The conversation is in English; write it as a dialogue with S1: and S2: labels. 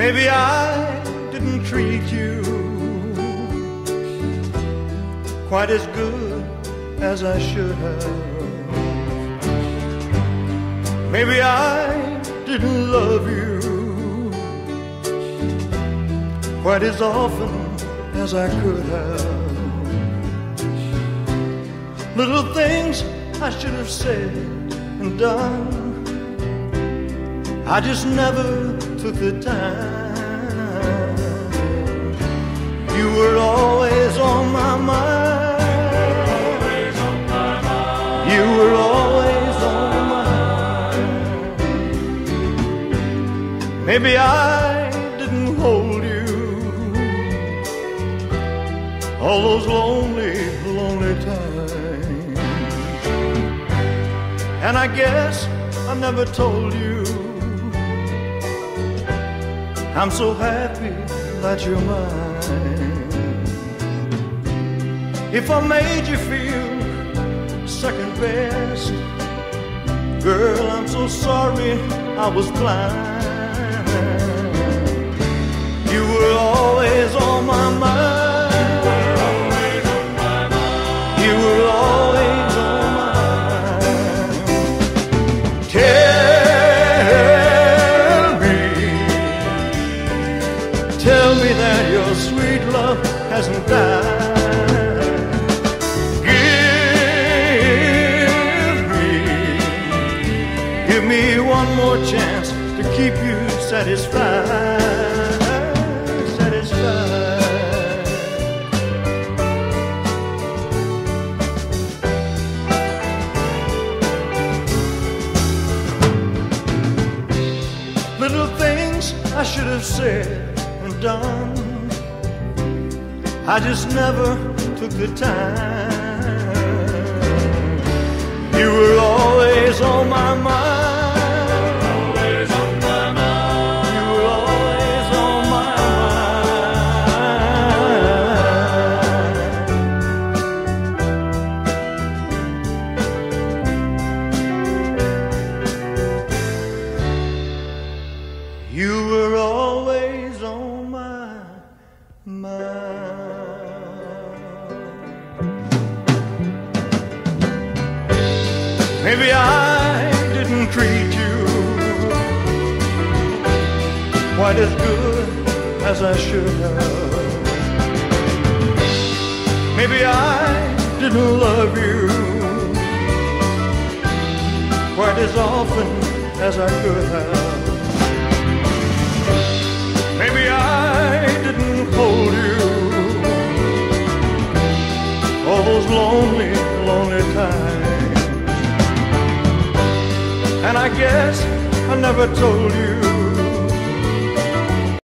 S1: Maybe I didn't treat you quite as good as I should have. Maybe I didn't love you quite as often as I could have. Little things I should have said and done. I just never took the time. You were always on my mind. You were always on my mind. Maybe I didn't hold you all those lonely, lonely times. And I guess I never told you I'm so happy that you're mine. If I made you feel second best, girl, I'm so sorry I was blind. Give me one more chance to keep you satisfied. Satisfied. Little things I should have said and done. I just never took the time. Mind. Maybe I didn't treat you quite as good as I should have. Maybe I didn't love you quite as often as I could have. Lonely, lonely times. And I guess I never told you